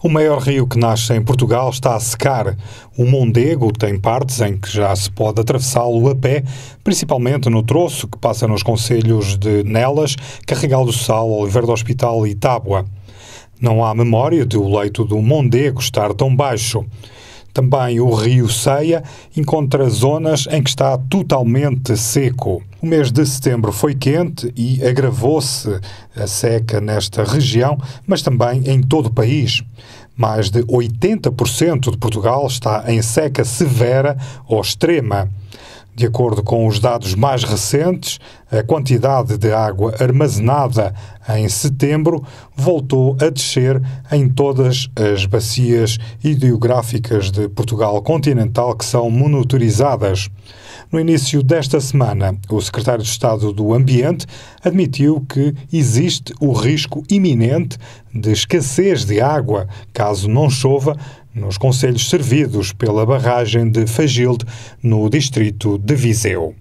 O maior rio que nasce em Portugal está a secar. O Mondego tem partes em que já se pode atravessá-lo a pé, principalmente no troço que passa nos concelhos de Nelas, Carregal do Sal, Oliveira do Hospital e Tábua. Não há memória de o leito do Mondego estar tão baixo. Também o rio Ceia encontra zonas em que está totalmente seco. O mês de setembro foi quente e agravou-se a seca nesta região, mas também em todo o país. Mais de 80% de Portugal está em seca severa ou extrema. De acordo com os dados mais recentes, a quantidade de água armazenada em setembro voltou a descer em todas as bacias hidrográficas de Portugal continental que são monitorizadas. No início desta semana, o secretário de Estado do Ambiente admitiu que existe o risco iminente de escassez de água caso não chova nos conselhos servidos pela barragem de Fagilde, no distrito de Viseu.